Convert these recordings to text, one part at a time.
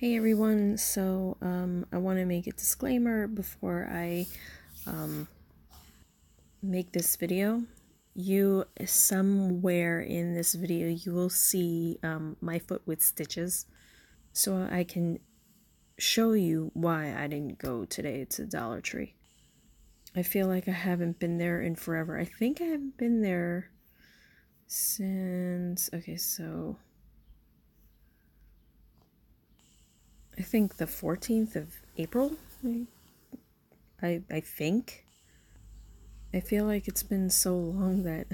Hey everyone, so um, I want to make a disclaimer before I um, make this video. You, somewhere in this video, you will see um, my foot with stitches. So I can show you why I didn't go today to Dollar Tree. I feel like I haven't been there in forever. I think I haven't been there since. Okay, so I think the 14th of April. I I think. I feel like it's been so long that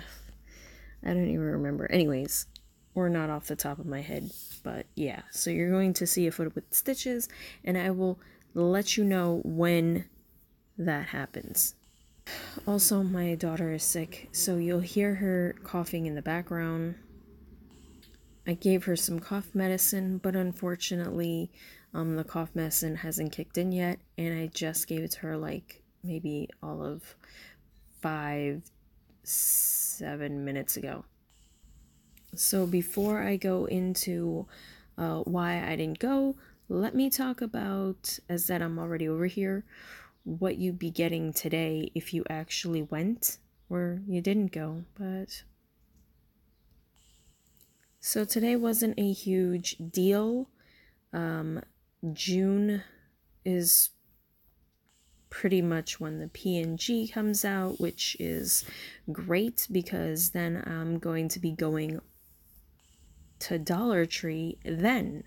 I don't even remember. Anyways, or not off the top of my head, but yeah. So you're going to see a photo with stitches and I will let you know when that happens. Also, my daughter is sick, so you'll hear her coughing in the background. I gave her some cough medicine, but unfortunately, um, the cough medicine hasn't kicked in yet, and I just gave it to her like maybe all of five, seven minutes ago. So before I go into uh, why I didn't go, let me talk about, as that I'm already over here, what you'd be getting today if you actually went or you didn't go. But so today wasn't a huge deal. Um, June is pretty much when the P&G comes out, which is great because then I'm going to be going to Dollar Tree then.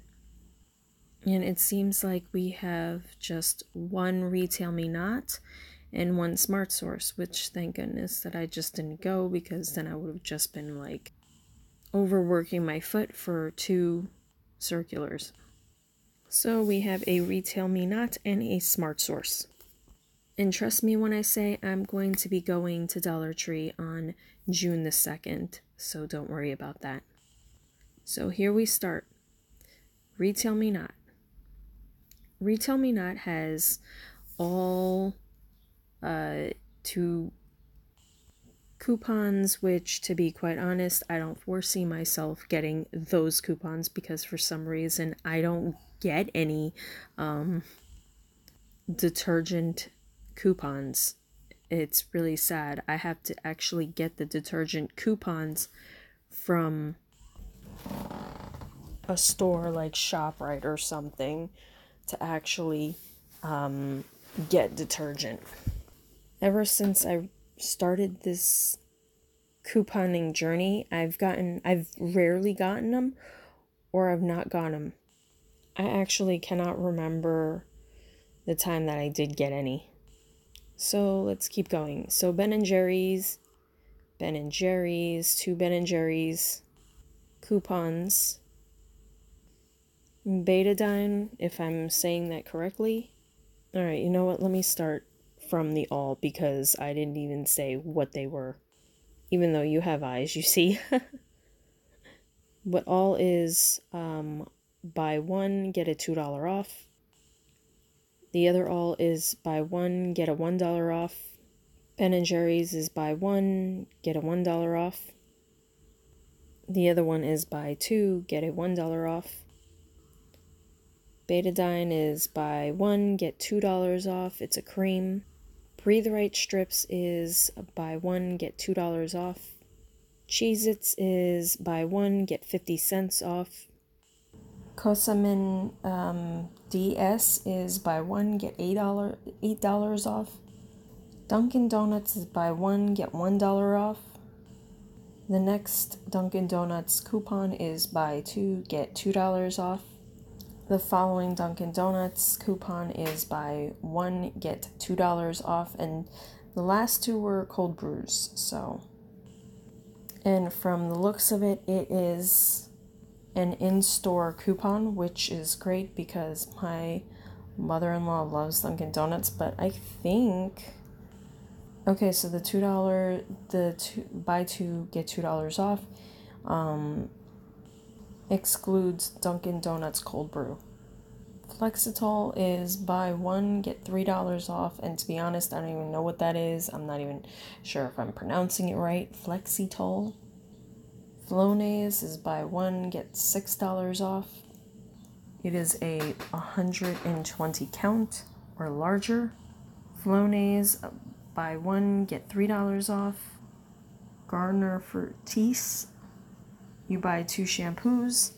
And it seems like we have just one Retail Me Not and one Smart Source, which thank goodness that I just didn't go because then I would have just been like overworking my foot for two circulars. So we have a Retail Me Not and a Smart Source. And trust me when I say I'm going to be going to Dollar Tree on June the 2nd, so don't worry about that. So here we start. Retail Me Not. Retail Me Not has all uh, two coupons, which, to be quite honest, I don't foresee myself getting those coupons because for some reason I don't get any um, detergent coupons. It's really sad. I have to actually get the detergent coupons from a store like ShopRite or something to actually um, get detergent. Ever since I started this couponing journey, I've gotten, I've rarely gotten them or I've not gotten them. I actually cannot remember the time that I did get any. So let's keep going. So Ben and Jerry's, Ben and Jerry's, two Ben and Jerry's coupons. Betadine, if I'm saying that correctly. All right, you know what? Let me start from the all because I didn't even say what they were. Even though you have eyes, you see. but all is um, buy one, get a $2 off. The other all is buy one, get a $1 off. Ben and Jerry's is buy one, get a $1 off. The other one is buy two, get a $1 off. Betadine is buy one, get $2 off. It's a cream. Breathe Right strips is buy one, get $2 off. Cheez Its is buy one, get 50 cents off. Cosamin um, DS is buy one get eight dollar eight dollars off. Dunkin' Donuts is buy one get one dollar off. The next Dunkin' Donuts coupon is buy two get two dollars off. The following Dunkin' Donuts coupon is buy one get two dollars off, and the last two were cold brews. So, and from the looks of it, it is an in store coupon, which is great because my mother in law loves Dunkin' Donuts, but I think. Okay, so the two dollar the two buy two get two dollars off um, excludes Dunkin' Donuts cold brew. Flexitol is buy one get three dollars off, and to be honest, I don't even know what that is. I'm not even sure if I'm pronouncing it right. Flexitol. Flonase is buy one, get $6 off. It is a 120 count or larger. Flonase, uh, buy one, get $3 off. Garnier Fructis, you buy two shampoos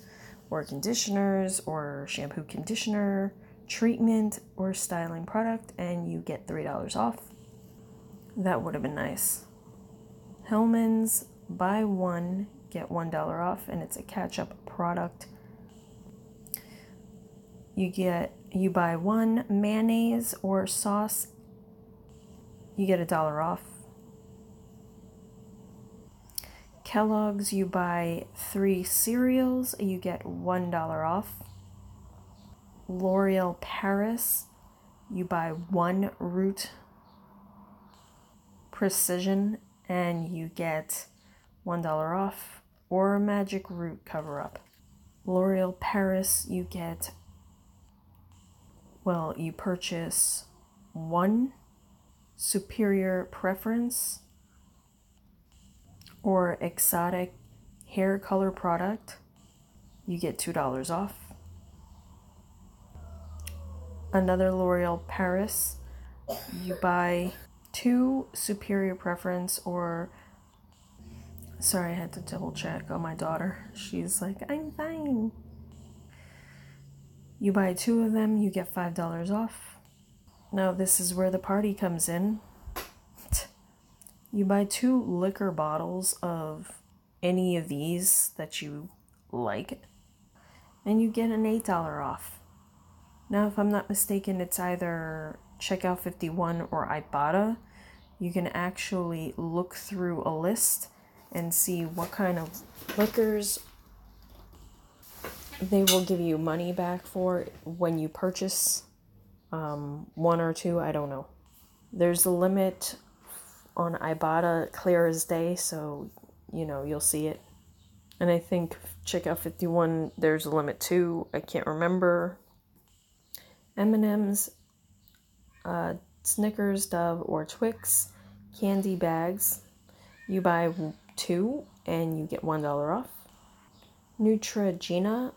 or conditioners or shampoo conditioner, treatment or styling product, and you get $3 off. That would have been nice. Hellmann's buy one, get $1 off, and it's a catch up product. You get you buy one mayonnaise or sauce, you get a dollar off. Kellogg's, you buy three cereals, you get $1 off. L'Oreal Paris, you buy one root precision and you get $1 off. Or a Magic Root Cover Up. L'Oreal Paris, you get, well, you purchase one superior preference or exotic hair color product, you get $2 off. Another L'Oreal Paris, you buy two superior preference or sorry, I had to double check on my daughter. She's like, I'm fine. You buy two of them, you get $5 off. Now, this is where the party comes in you buy two liquor bottles of any of these that you like, and you get an $8 off. Now, if I'm not mistaken, it's either Checkout 51 or Ibotta. You can actually look through a list and see what kind of liquors they will give you money back for when you purchase um, one or two. I don't know. There's a limit on Ibotta clear as day, so you know you'll see it. And I think Checkout 51 there's a limit too. I can't remember. M&M's, uh, Snickers, Dove, or Twix candy bags. You buy two and you get one dollar off. Neutrogena,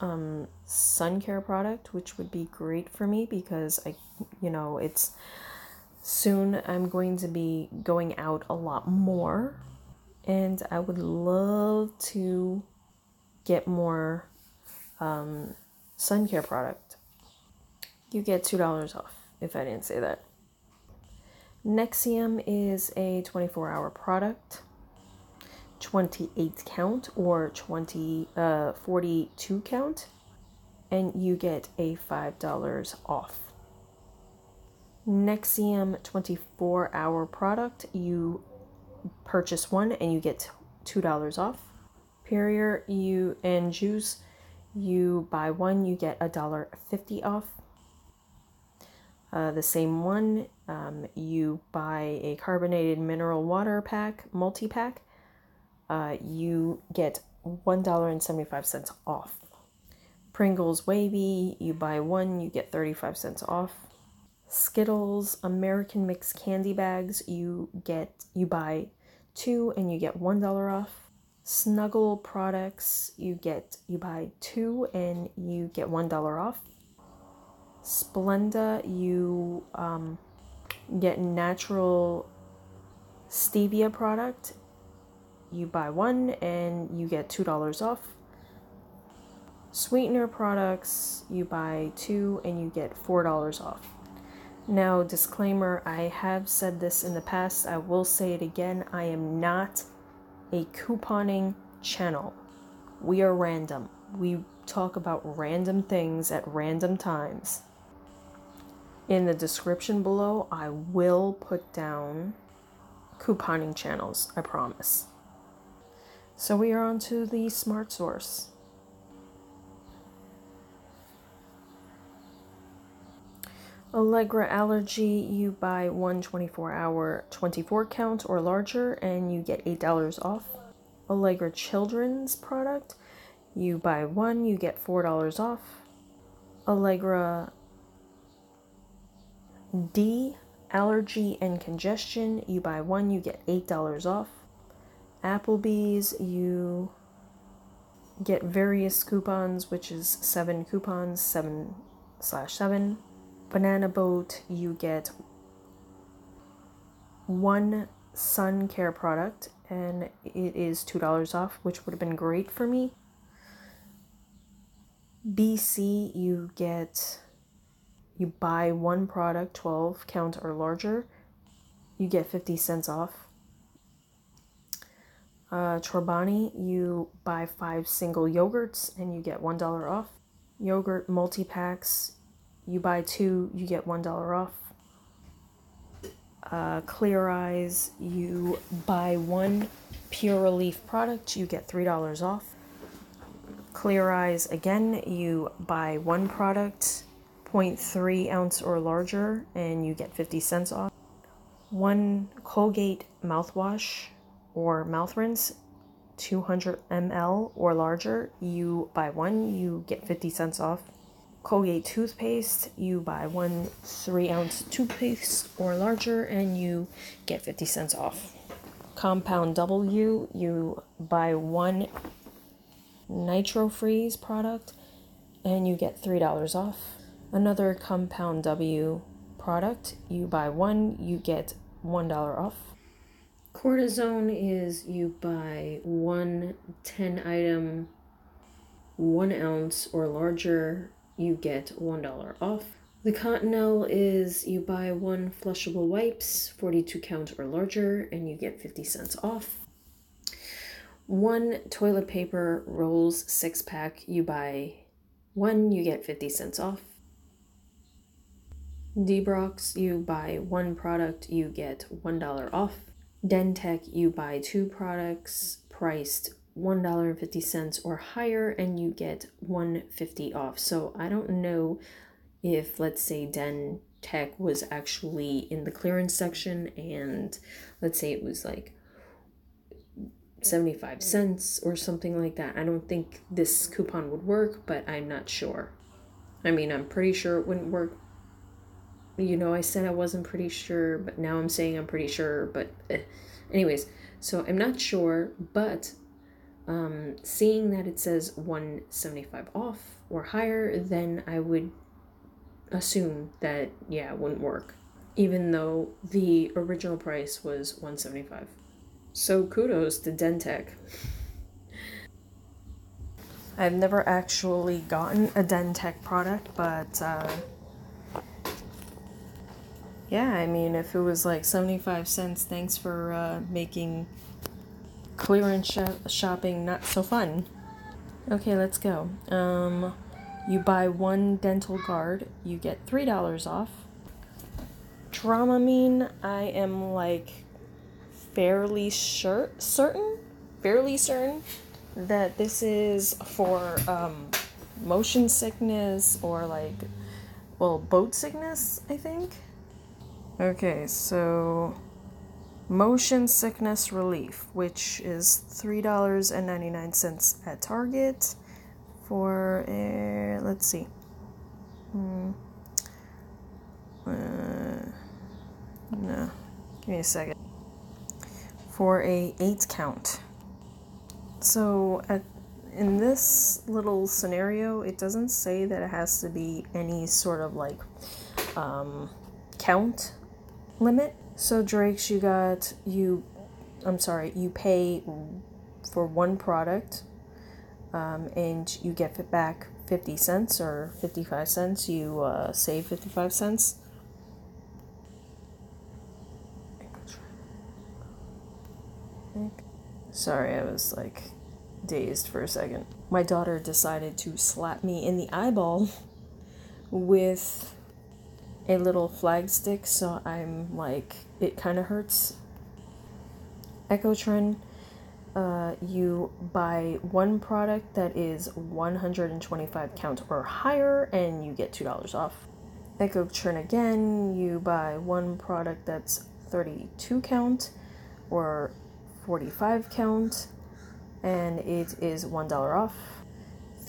um, sun care product, which would be great for me because I, you know, it's Soon I'm going to be going out a lot more, and I would love to get more um, sun care product. You get $2 off if I didn't say that. Nexium is a 24 hour product, 28 count or 20 uh, 42 count, and you get a $5 off. Nexium 24 hour product. You purchase one and you get $2 off. Perrier you and juice you buy one you get a dollar fifty off. Uh, the same one um, you buy a carbonated mineral water pack multi pack. Uh, you get one dollar and seventy five cents off. Pringles wavy you buy one you get thirty five cents off. Skittles American Mix candy bags. You get you buy two and you get one dollar off. Snuggle products. You get you buy two and you get one dollar off. Splenda. You um, get natural stevia product. You buy one and you get two dollars off. Sweetener products. You buy two and you get four dollars off. Now, disclaimer I have said this in the past, I will say it again. I am not a couponing channel. We are random. We talk about random things at random times. In the description below, I will put down couponing channels, I promise. So we are on to the smart source. Allegra Allergy, you buy one 24 hour 24 count or larger and you get $8 off. Allegra Children's product, you buy one, you get $4 off. Allegra D, allergy and congestion, you buy one, you get $8 off. Applebee's, you get various coupons, which is seven coupons, seven slash seven. Banana Boat, you get one sun care product and it is $2 off, which would have been great for me. BC, you get, you buy one product, 12 count or larger, you get 50 cents off. Uh, Chobani, you buy five single yogurts and you get $1 off. Yogurt multi packs, you buy two, you get $1 off. Uh, Clear Eyes, you buy one Pure Relief product, you get $3 off. Clear Eyes, again, you buy one product, 0.3 ounce or larger, and you get 50 cents off. One Colgate mouthwash or mouth rinse, 200 ml or larger, you buy one, you get 50 cents off. Colgate toothpaste, you buy one 3 ounce toothpaste or larger, and you get 50 cents off. Compound W, you buy one Nitro Freeze product and you get $3 off. Another Compound W product, you buy one, you get $1 off. Cortisone is you buy one 10 item, one ounce or larger, you get $1 off. The Cottonelle is you buy one flushable wipes, 42 count or larger, and you get 50 cents off. One toilet paper rolls six pack, you buy one, you get 50 cents off. Debrox, you buy one product, you get $1 off. DenTek, you buy two products priced $1.50 or higher and you get 150 off. So I don't know if let's say Den Tech was actually in the clearance section and let's say it was like 75 cents or something like that. I don't think this coupon would work, but I'm not sure. I mean, I'm pretty sure it wouldn't work. You know, I said I wasn't pretty sure, but now I'm saying I'm pretty sure, but eh. anyways, so I'm not sure, but um, seeing that it says 175 off or higher, then I would assume that yeah, it wouldn't work, even though the original price was 175. So kudos to DenTek. I've never actually gotten a DenTek product, but uh, yeah, I mean, if it was like 75 cents, thanks for uh, making clearance sh- shopping not so fun. Okay, let's go. Um, you buy one dental guard, you get $3 off. Dramamine, I am like fairly sure, certain, fairly certain that this is for um, motion sickness or like, well, boat sickness, I think. Okay, so motion sickness relief, which is $3.99 at Target for, uh, let's see. Hmm. Uh, no, give me a second. For a 8 count. So at in this little scenario, it doesn't say that it has to be any sort of like um, count limit. So Drake's, you got you. I'm sorry, you pay for one product, um, and you get it back fifty cents or fifty five cents. You uh, save fifty five cents. Sorry, I was like dazed for a second. My daughter decided to slap me in the eyeball with a little flag stick, so I'm like, it kind of hurts. Ecotrin, uh, you buy one product that is 125 count or higher, and you get $2 off. Ecotrin again, you buy one product that's 32 count or 45 count, and it is $1 off.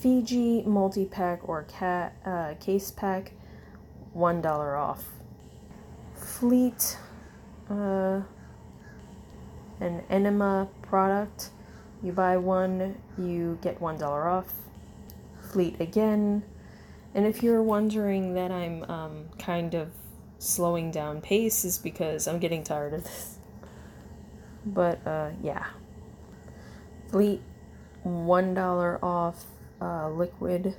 Fiji multi pack or cat, uh, case pack $1 off. Fleet, uh, an enema product, You buy one, you get $1 off. Fleet again. And if you're wondering that I'm um, kind of slowing down pace, is because I'm getting tired of this. But uh, yeah. Fleet, $1 off uh, liquid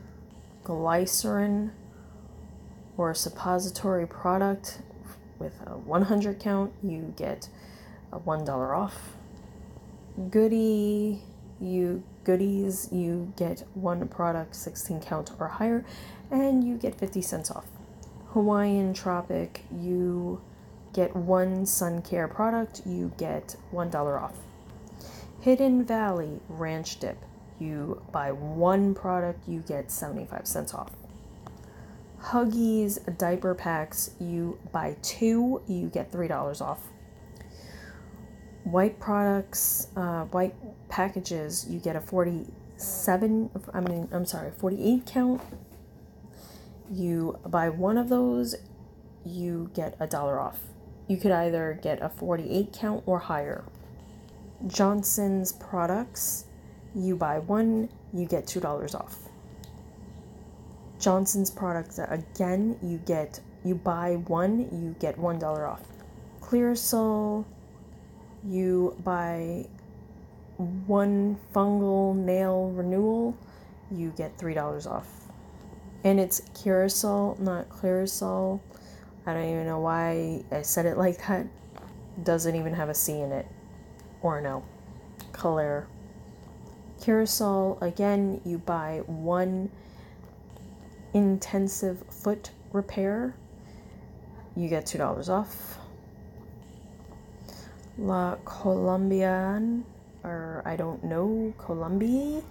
glycerin or a suppository product with a 100 count, you get a $1 off. Goody, you goodies, you get one product 16 count or higher, and you get 50 cents off. Hawaiian Tropic, you get one sun care product, you get $1 off. Hidden Valley Ranch Dip, you buy one product, you get 75 cents off. Huggies diaper packs, you buy two, you get $3 off. White products, uh, white packages, you get a 47, I mean, I'm sorry, 48 count. You buy one of those, you get a dollar off. You could either get a 48 count or higher. Johnson's products, you buy one, you get $2 off. Johnson's products, again, you get, you buy one, you get $1 off. Clearasil, you buy one fungal nail renewal, you get $3 off. And it's Kerasal, not Clearasil. I don't even know why I said it like that. Doesn't even have a C in it. Or no. Claire. Kerasal, again, you buy one intensive foot repair, you get $2 off. La Colombian, or I don't know, Colombia.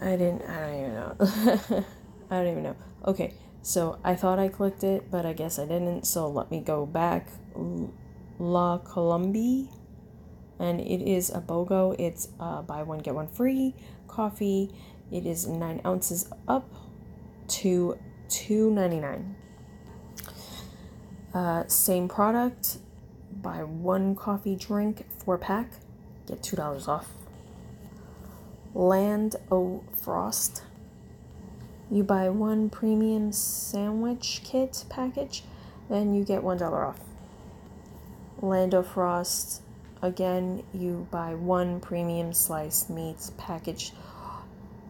I didn't, I don't even know. I don't even know. Okay, so I thought I clicked it, but I guess I didn't. So let me go back. La Colombe, and it is a BOGO. It's uh, buy one get one free coffee. It is nine ounces up to two ninety nine. Uh, same product. Buy one coffee drink four pack, get two dollars off. Land O Frost. You buy one premium sandwich kit package, then you get one dollar off. Land O Frost, again, you buy one premium sliced meats package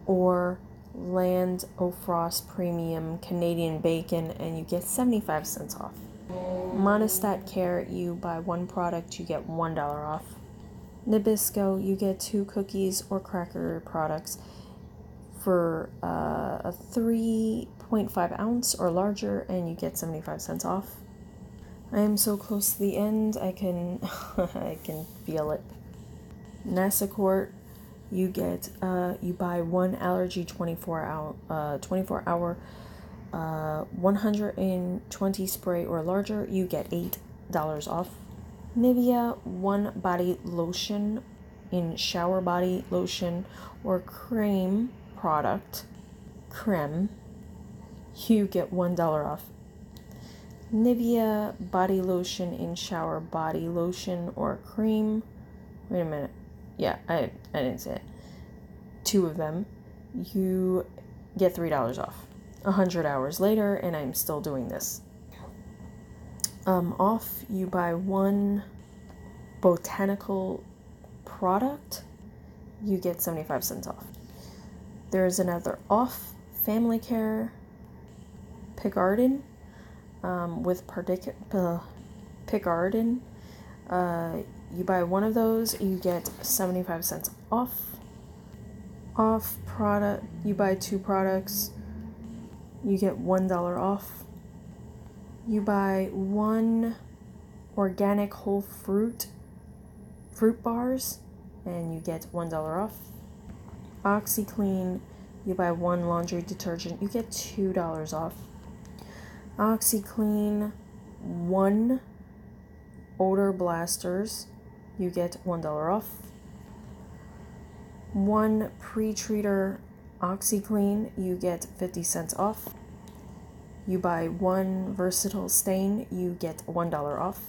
or Land O Frost premium Canadian bacon and you get 75 cents off. Monistat Care, you buy one product, you get $1 off. Nabisco, you get two cookies or cracker products for uh, a 3.5 ounce or larger and you get 75 cents off. I am so close to the end. I can I can feel it. Nasacort, you get uh, you buy one allergy 24 hour uh, 24 hour uh, 120 spray or larger, you get eight dollars off. Nivea one body lotion in shower body lotion or cream product creme, you get one dollar off. Nivea body lotion in shower body lotion or cream. Wait a minute. Yeah, I I didn't say it. Two of them. You get three dollars off. A hundred hours later, and I'm still doing this. Um, off you buy one botanical product, you get 75 cents off. There's another off family care Picaridin um, with Pardic- uh, Picaridin. Uh, you buy one of those, you get 75 cents off. Off product, you buy two products, you get $1 off. You buy one organic whole fruit fruit bars and you get $1 off. OxiClean, you buy one laundry detergent, you get $2 off. OxiClean, one odor blasters, you get $1 off. One pre treater OxiClean, you get 50 cents off. You buy one versatile stain, you get $1 off.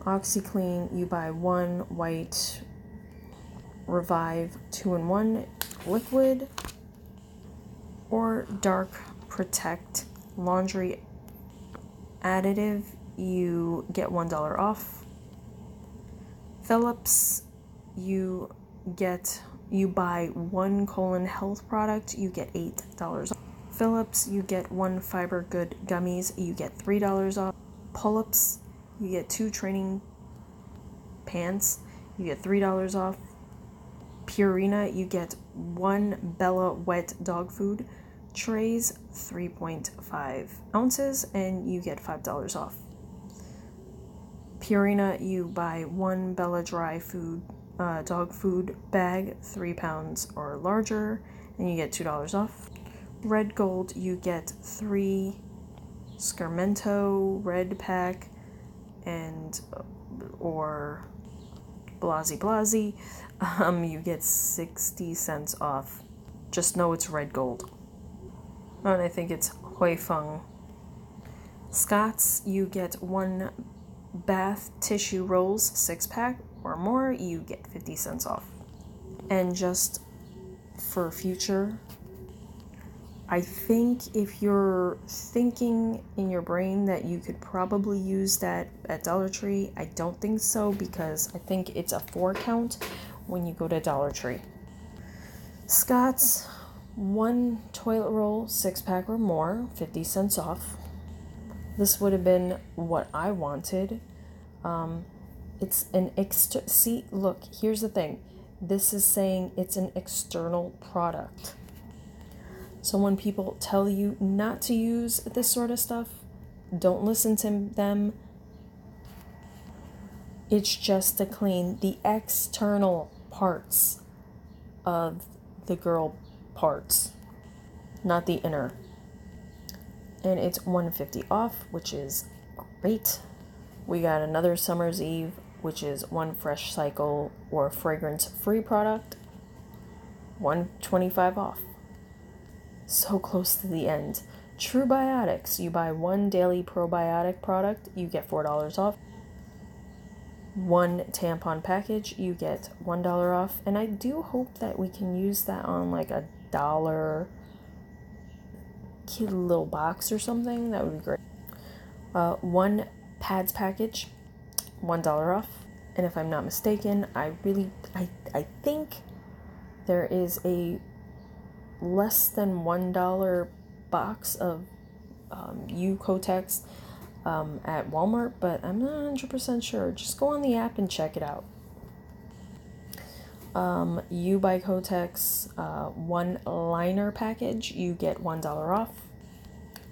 OxiClean, you buy one white Revive 2 in 1 liquid or Dark Protect laundry additive, you get $1 off. Phillips, you get you buy one colon health product, you get $8 off. Phillips, you get one fiber good gummies, you get $3 off. Pull-ups, you get two training pants, you get $3 off. Purina, you get one Bella wet dog food trays, 3.5 ounces, and you get $5 off. Purina, you buy one Bella dry food uh, dog food bag, three pounds or larger, and you get $2 off. Red Gold, you get three Scarmento red pack and or Blasi Blasi, um, you get 60 cents off. Just know it's red gold. Oh, and I think it's Hui Feng. Scott's, you get one bath tissue rolls, six pack or more, you get 50 cents off. And just for future, I think if you're thinking in your brain that you could probably use that at Dollar Tree, I don't think so because I think it's a four count when you go to Dollar Tree. Scott's one toilet roll, six pack or more, 50 cents off. This would have been what I wanted. Um, it's an extra. See, look, here's the thing. This is saying it's an external product. So when people tell you not to use this sort of stuff, don't listen to them. It's just to clean the external parts of the girl parts, not the inner. And it's 150 off, which is great. We got another Summer's Eve, which is one fresh cycle or fragrance free product, 125 off so close to the end. TruBiotics. You buy one daily probiotic product, you get $4 off. One tampon package, you get $1 off. And I do hope that we can use that on like a dollar cute little box or something. That would be great. Uh, one pads package, $1 off. And if I'm not mistaken, I really, I, I think there is a less than one dollar box of um, U Kotex um, at Walmart, but I'm not 100% sure. Just go on the app and check it out. Um, you buy Kotex uh, one liner package, you get $1 off.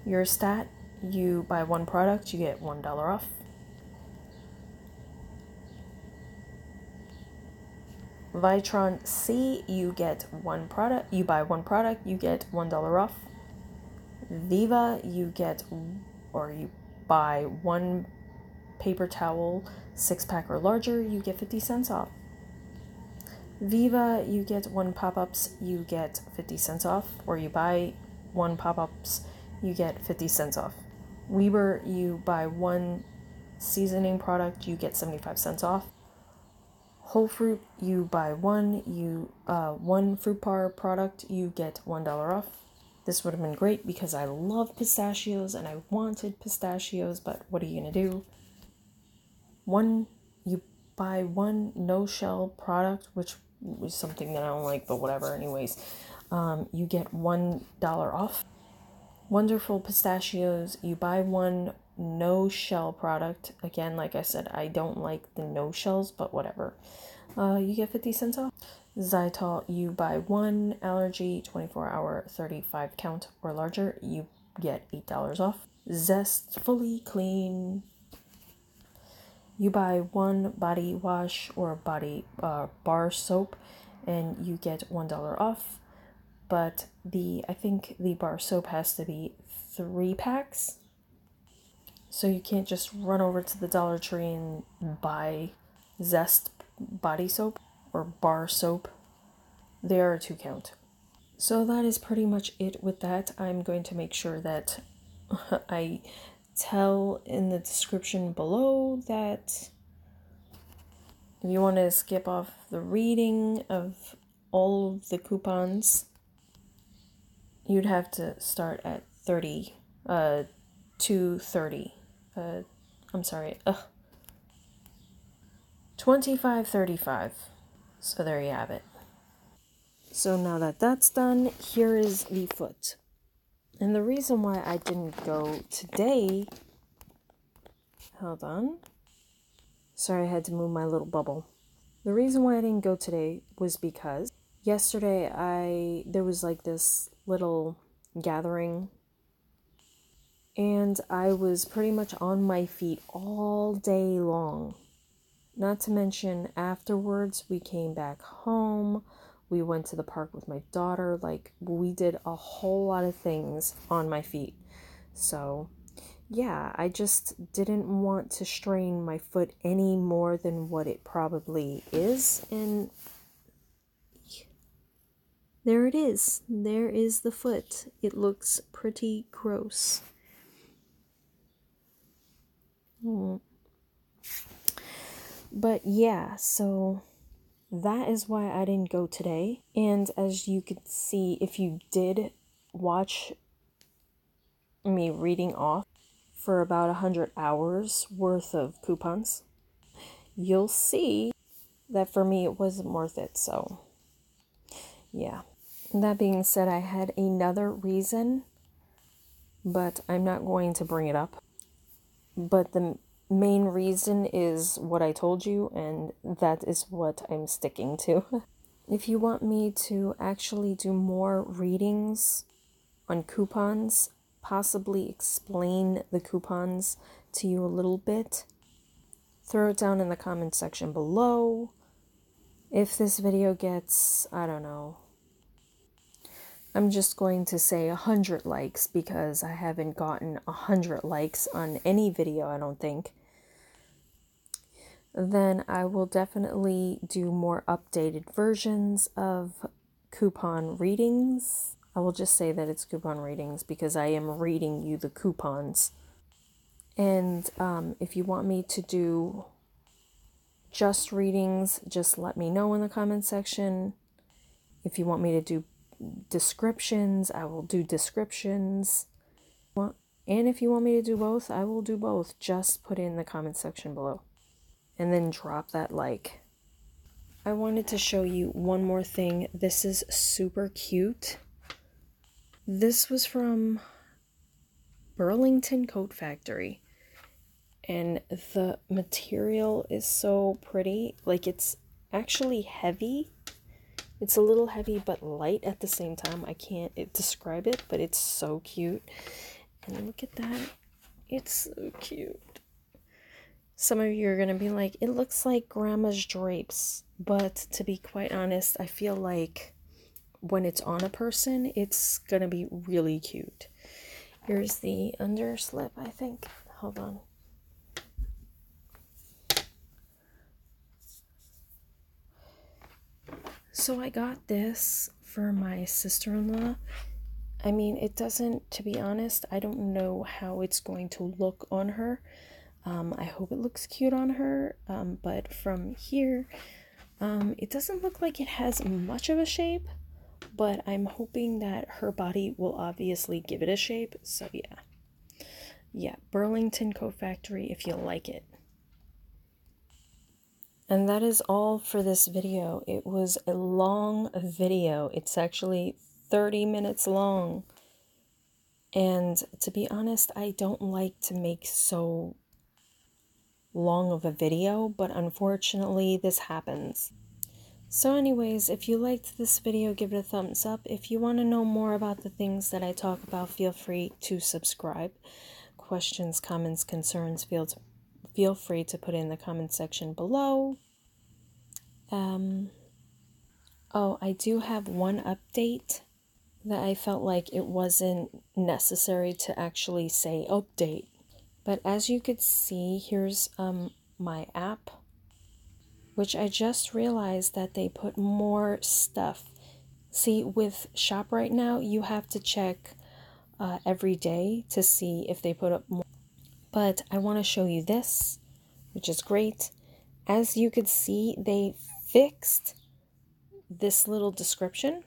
Uristat, you buy one product, you get $1 off. Vitron C, you get one product, you buy one product, you get $1 off. Viva, you get, or you buy one paper towel, six pack or larger, you get 50 cents off. Viva, you get one pop ups, you get 50 cents off, or you buy one pop ups, you get 50 cents off. Weber, you buy one seasoning product, you get 75 cents off. Whole fruit, you buy one, you uh, one fruit bar product, you get one dollar off. This would have been great because I love pistachios and I wanted pistachios, but what are you gonna do? One, you buy one no shell product, which is something that I don't like, but whatever. Anyways, um, you get one dollar off. Wonderful pistachios. You buy one no shell product. Again, like I said, I don't like the no shells, but whatever. Uh, you get 50 cents off. Xyzal, you buy one allergy 24 hour 35 count or larger, you get $8 off. Zest fully clean. You buy one body wash or body uh, bar soap and you get $1 off. But the I think the bar soap has to be 3 packs so you can't just run over to the Dollar Tree and buy Zest body soap or bar soap. They are a two count. So that is pretty much it with that. I'm going to make sure that I tell in the description below that if you want to skip off the reading of all of the coupons, you'd have to start at 30, uh, 230. Uh, I'm sorry, ugh. 2535. So there you have it. So now that that's done, here is the foot. And the reason why I didn't go today, hold on. Sorry, I had to move my little bubble. The reason why I didn't go today was because yesterday I there was like this little gathering and I was pretty much on my feet all day long. Not to mention afterwards we came back home, we went to the park with my daughter, like we did a whole lot of things on my feet. So, yeah, I just didn't want to strain my foot any more than what it probably is and there it is. There is the foot. It looks pretty gross. Hmm. But yeah, so that is why I didn't go today. And as you could see, if you did watch me reading off for about a hundred hours worth of coupons, you'll see that for me it wasn't worth it. So, yeah. That being said, I had another reason, but I'm not going to bring it up. But the main reason is what I told you, and that is what I'm sticking to. if you want me to actually do more readings on coupons, possibly explain the coupons to you a little bit, throw it down in the comment section below. If this video gets, I don't know, I'm just going to say 100 likes because I haven't gotten 100 likes on any video, I don't think. Then I will definitely do more updated versions of coupon readings. I will just say that it's coupon readings because I am reading you the coupons. And um, if you want me to do just readings, just let me know in the comment section. If you want me to do descriptions, I will do descriptions. And if you want me to do both, I will do both. Just put in the comment section below. And then drop that like. I wanted to show you one more thing. This is super cute. This was from Burlington Coat Factory. And the material is so pretty. Like it's actually heavy it's a little heavy but light at the same time. I can't describe it, but it's so cute. And look at that. It's so cute. Some of you are going to be like, it looks like grandma's drapes. But to be quite honest, I feel like when it's on a person, it's going to be really cute. Here's the underslip, I think. Hold on. So I got this for my sister in law. I mean, it doesn't, to be honest, I don't know how it's going to look on her. Um, I hope it looks cute on her, um, but from here, um, it doesn't look like it has much of a shape, but I'm hoping that her body will obviously give it a shape. So, yeah. Yeah, Burlington Coat Factory if you like it. And that is all for this video. It was a long video. It's actually 30 minutes long. And to be honest, I don't like to make so long of a video, but unfortunately this happens. So anyways, if you liked this video, give it a thumbs up. If you want to know more about the things that I talk about, feel free to subscribe. Questions, comments, concerns, feel to feel free to put in the comment section below. Um, oh, I do have one update that I felt like it wasn't necessary to actually say update. But as you could see, here's um, my app, which I just realized that they put more stuff. See, with ShopRite now, you have to check uh, every day to see if they put up more. But I want to show you this, which is great. As you could see, they fixed this little description.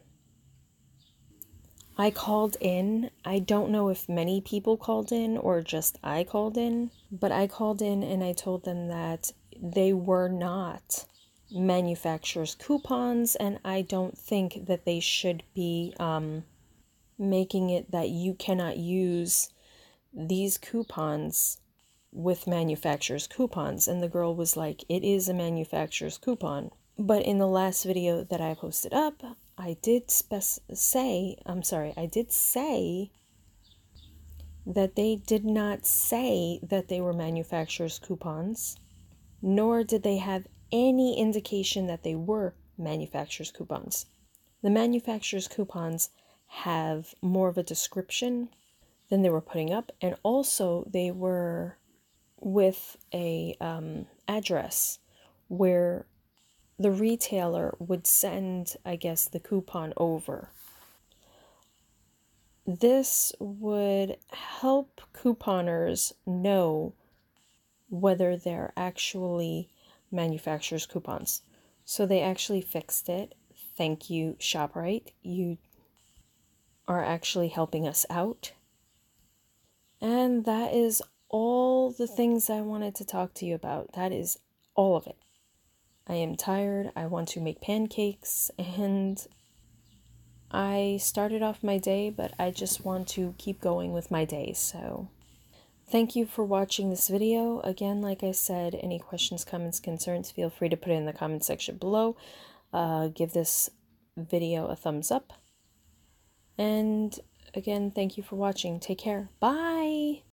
I called in. I don't know if many people called in or just I called in, but I called in and I told them that they were not manufacturer's coupons, and I don't think that they should be um, making it that you cannot use these coupons with manufacturer's coupons. And the girl was like, It is a manufacturer's coupon. But in the last video that I posted up, I did spec- say, I'm sorry, I did say that they did not say that they were manufacturer's coupons, nor did they have any indication that they were manufacturer's coupons. The manufacturer's coupons have more of a description than they were putting up, and also they were with a um, address where the retailer would send, I guess, the coupon over. This would help couponers know whether they're actually manufacturer's coupons. So they actually fixed it. Thank you, ShopRite. You are actually helping us out. And that is all the things I wanted to talk to you about. That is all of it. I am tired. I want to make pancakes and I started off my day, but I just want to keep going with my day. So, thank you for watching this video. Again, like I said, any questions, comments, concerns, feel free to put it in the comment section below. Uh, give this video a thumbs up. And again, thank you for watching. Take care. Bye.